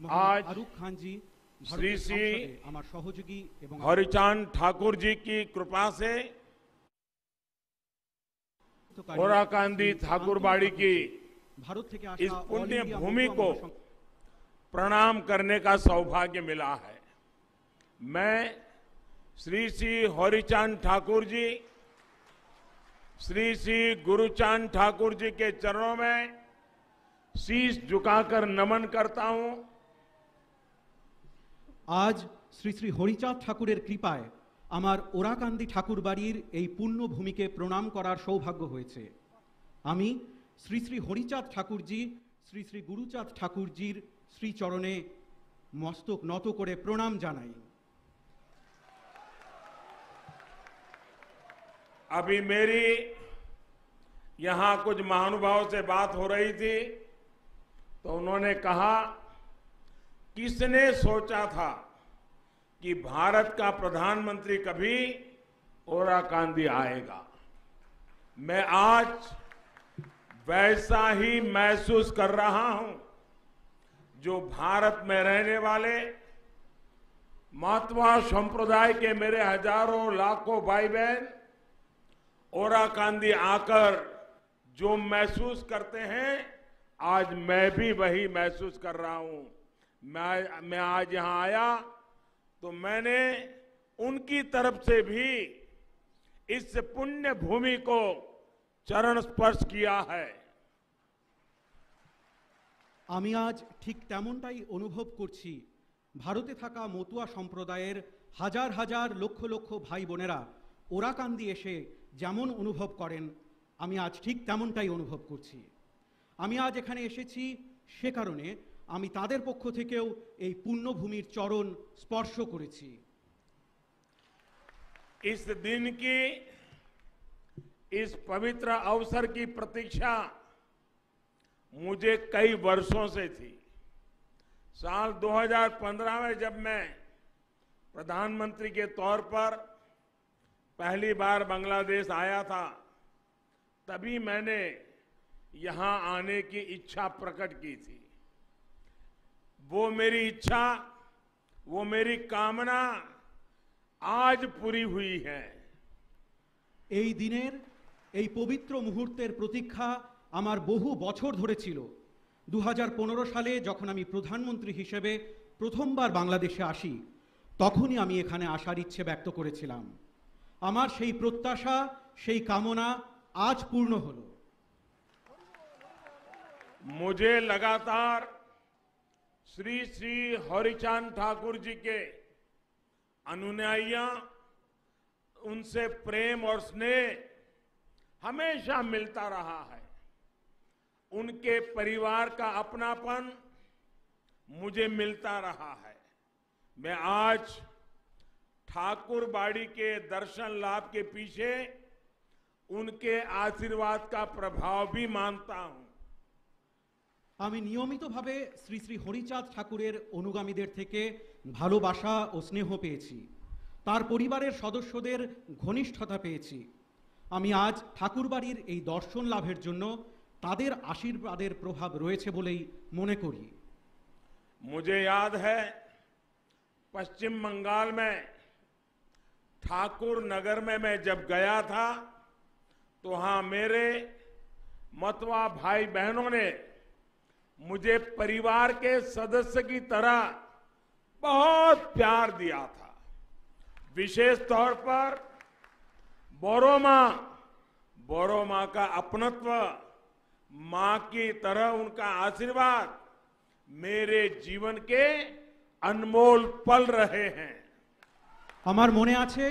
आज खान जी श्री श्री सहयोगी हरिचांद ठाकुर जी की कृपा से कोराकांदी ठाकुर बाड़ी की भारत इस पुण्य भूमि को प्रणाम करने का सौभाग्य मिला है। मैं श्री श्री हरिचांद ठाकुर जी श्री श्री गुरुचांद ठाकुर जी के चरणों में शीश झुकाकर नमन करता हूँ। আজ শ্রী শ্রী হরিচাঁদ ঠাকুরের কৃপায় আমার ওরাকান্দি ঠাকুর বাড়ির এই পুণ্যভূমিকে প্রণাম করার সৌভাগ্য হয়েছে আমি শ্রী শ্রী হরিচাঁদ ঠাকুরজি শ্রী শ্রী গুরুচাঁদ ঠাকুরজির শ্রীচরণে মস্তক নত করে প্রণাম জানাই अभी मेरी यहां कुछ महानुभावों से बात हो रही थी तो उन्होंने कहा किसने सोचा था कि भारत का प्रधानमंत्री कभी ओराकांदी आएगा? मैं आज वैसा ही महसूस कर रहा हूँ, जो भारत में रहने वाले महात्मा संप्रदाय के मेरे हज़ारों लाखों भाई बहन ओराकांदी आकर जो महसूस करते हैं, आज मैं भी वही महसूस कर रहा हूँ। मैं मैं आज यहां आया तो मैंने उनकी तरफ से भी इस पुण्य भूमि को चरण स्पर्श किया है আমি আজ ঠিক তেমনটাই অনুভব করছি ভারতে থাকা মতুয়া সম্প্রদায়ের হাজার হাজার লক্ষ লক্ষ ভাই বোনেরা ওরাকান্দি এসে যেমন অনুভব করেন আমি আজ ঠিক তেমনটাই অনুভব করছি আমি আজ এখানে এসেছি সে কারণে আমি তাদের পক্ষ থেকেও এই পুণ্যভূমির চরণ স্পর্শ করেছি इस दिन की इस पवित्र अवसर की प्रतीक्षा मुझे कई वर्षों से थी साल 2015 में जब मैं प्रधानमंत्री के तौर पर पहली बार बांग्लादेश आया था तभी मैंने यहां आने की इच्छा प्रकट की थी वो मेरी इच्छा वो मेरी कामना आज पूरी हुई है এই দিনের এই পবিত্র মুহূর্তের প্রতীক্ষা আমার বহু বছর ধরে ছিল দু সালে যখন আমি প্রধানমন্ত্রী হিসেবে প্রথমবার বাংলাদেশে আসি তখনই আমি এখানে আসার ইচ্ছে ব্যক্ত করেছিলাম আমার সেই প্রত্যাশা সেই কামনা আজ পূর্ণ হলো मुझे लगातार श्री श्री हरिचांद ठाकुर जी के अनुयायियाँ, उनसे प्रेम और स्नेह हमेशा मिलता रहा है। उनके परिवार का अपनापन मुझे मिलता रहा है। मैं आज ठाकुर बाड़ी के दर्शन लाभ के पीछे उनके आशीर्वाद का प्रभाव भी मानता हूँ। আমি নিয়মিতভাবে শ্রী শ্রী হরিচাঁদ ঠাকুরের অনুগামীদের থেকে ভালোবাসা ও স্নেহ পেয়েছি তার পরিবারের সদস্যদের ঘনিষ্ঠতা পেয়েছি আমি আজ ঠাকুরবাড়ির এই দর্শন লাভের জন্য তাদের আশীর্বাদের প্রভাব রয়েছে বলেই মনে করি मुझे याद है पश्चिम बंगाल में ठाकुर नगर में मैं जब गया था तो वहां मेरे मतवा भाई बहनों ने मुझे परिवार के सदस्य की तरह बहुत प्यार दिया था विशेष तौर पर बोरोमा बोरोमा का अपनत्व मां की तरह उनका आशीर्वाद मेरे जीवन के अनमोल पल रहे हैं আমার মনে আছে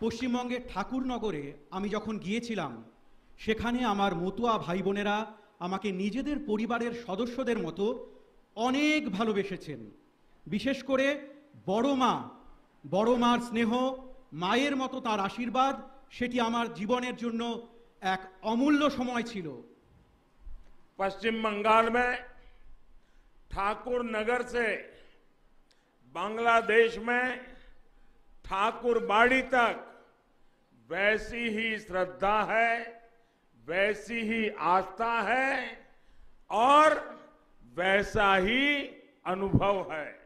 পশ্চিমবঙ্গের ঠাকুরনগরে আমি যখন গিয়েছিলাম সেখানে আমার মতুয়া ভাই বোনেরা আমাকে নিজেদের পরিবারের সদস্যদের মতো অনেক ভালোবেসেছেন বিশেষ করে বড় মা বড় মার স্নেহ মায়ের মতো তার আশীর্বাদ সেটি আমার জীবনের জন্য এক অমূল্য সময় ছিল पश्चिम बंगाल में ठाकुर नगर से बांग्लादेश में ठाकुर बाड़ी तक वैसी ही श्रद्धा है वैसी ही आस्था है और वैसा ही अनुभव है।